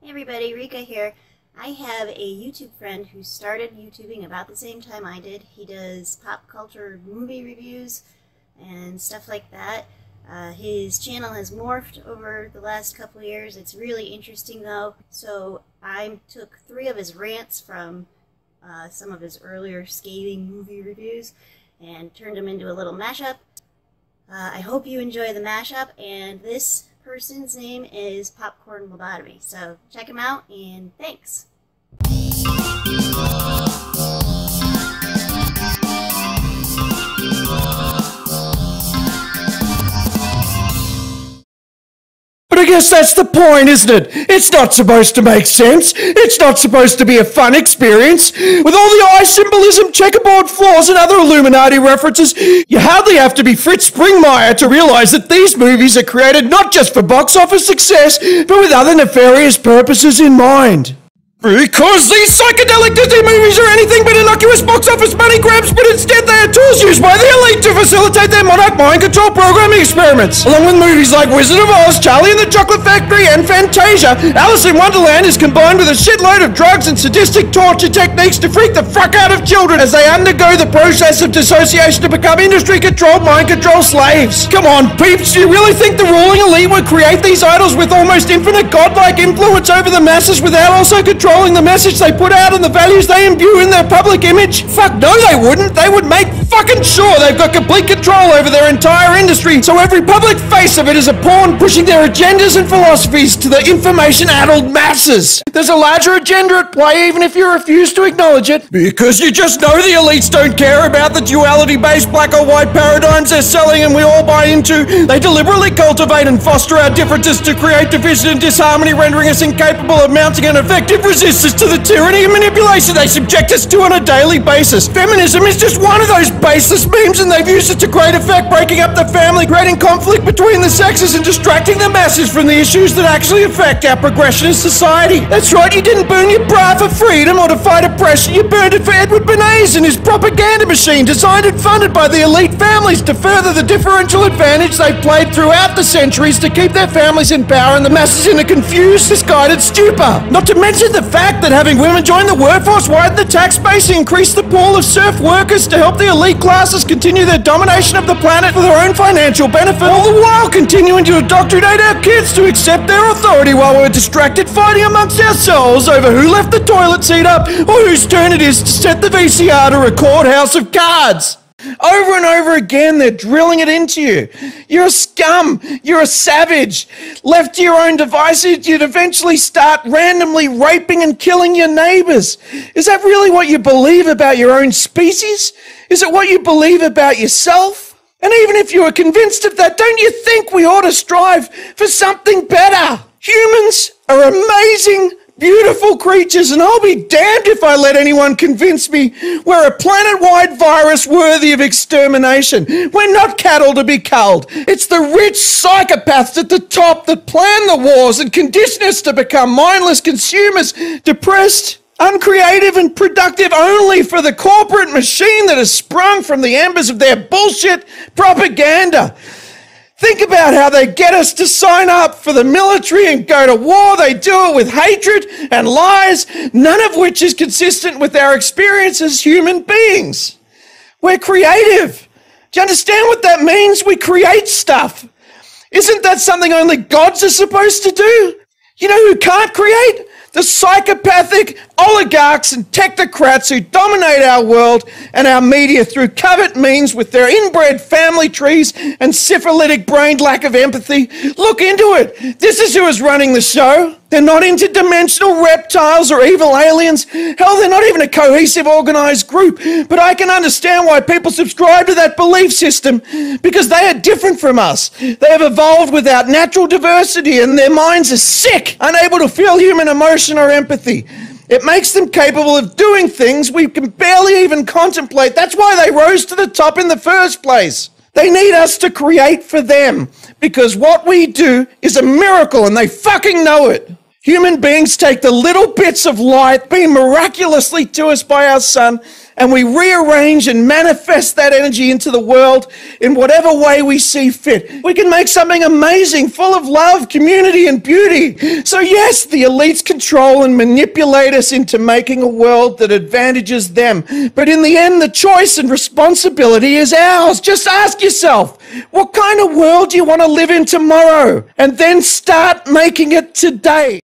Hey everybody, Rica here. I have a YouTube friend who started YouTubing about the same time I did. He does pop culture movie reviews and stuff like that. Uh, his channel has morphed over the last couple years. It's really interesting though. So I took three of his rants from uh, some of his earlier scathing movie reviews and turned them into a little mashup. Uh, I hope you enjoy the mashup and this person's name is Popcorn Lobotomy. So check him out and thanks. But I guess that's the point, isn't it? It's not supposed to make sense. It's not supposed to be a fun experience. With all the eye symbolism, checkerboard floors, and other Illuminati references, you hardly have to be Fritz Springmeier to realize that these movies are created not just for box office success, but with other nefarious purposes in mind. Because these psychedelic Disney movies are anything but innocuous box office money grabs, but instead they are tools used by the elite to facilitate their monarch mind control programming experiments. Along with movies like Wizard of Oz, Charlie and the Chocolate Factory, and Fantasia, Alice in Wonderland is combined with a shitload of drugs and sadistic torture techniques to freak the fuck out of children as they undergo the process of dissociation to become industry-controlled mind control slaves. Come on, peeps, do you really think the ruling elite would create these idols with almost infinite godlike influence over the masses without also controlling the message they put out and the values they imbue in their public image? Fuck no, they wouldn't. They would make fucking sure they've got complete control over their entire industry, so every public face of it is a pawn pushing their agendas and philosophies to the information-addled masses. There's a larger agenda at play, even if you refuse to acknowledge it, because you just know the elites don't care about the duality-based black or white paradigms they're selling and we all buy into. They deliberately cultivate and foster our differences to create division and disharmony, rendering us incapable of mounting an effective resistance to the tyranny and manipulation they subject us to on a daily basis. Feminism is just one of those baseless memes and they've used it to great effect, breaking up the family, creating conflict between the sexes and distracting the masses from the issues that actually affect our progression as society. That's right, you didn't burn your bra for freedom or to fight oppression, you burned it for Edward Bernays and his propaganda machine designed and funded by the elite families to further the differential advantage they've played throughout the centuries to keep their families in power and the masses in a confused, misguided stupor. Not to mention the fact that having women join the workforce widened the tax base increased the pool of serf workers to help the elite classes continue their domination of the planet for their own financial benefit, all the while continuing to indoctrinate our kids to accept their authority while we're distracted fighting amongst ourselves over who left the toilet seat up or whose turn it is to set the VCR to record House of Cards. Over and over again, they're drilling it into you. You're a scum. You're a savage. Left to your own devices, you'd eventually start randomly raping and killing your neighbors. Is that really what you believe about your own species? Is it what you believe about yourself? And even if you are convinced of that, don't you think we ought to strive for something better? Humans are amazing beautiful creatures, and I'll be damned if I let anyone convince me we're a planet wide virus worthy of extermination. We're not cattle to be culled. It's the rich psychopaths at the top that plan the wars and condition us to become mindless consumers, depressed. Uncreative and productive only for the corporate machine that has sprung from the embers of their bullshit propaganda. Think about how they get us to sign up for the military and go to war. They do it with hatred and lies, none of which is consistent with our experience as human beings. We're creative. Do you understand what that means? We create stuff. Isn't that something only gods are supposed to do? You know who can't create? The psychopathic oligarchs and technocrats who dominate our world and our media through covert means with their inbred family trees and syphilitic brained lack of empathy. Look into it. This is who is running the show. They're not interdimensional reptiles or evil aliens. Hell, they're not even a cohesive, organized group. But I can understand why people subscribe to that belief system because they are different from us. They have evolved without natural diversity and their minds are sick, unable to feel human emotion or empathy. It makes them capable of doing things we can barely even contemplate. That's why they rose to the top in the first place. They need us to create for them because what we do is a miracle and they fucking know it. Human beings take the little bits of light being miraculously to us by our sun and we rearrange and manifest that energy into the world in whatever way we see fit. We can make something amazing, full of love, community, and beauty. So, yes, the elites control and manipulate us into making a world that advantages them. But in the end, the choice and responsibility is ours. Just ask yourself, what kind of world do you want to live in tomorrow? And then start making it today.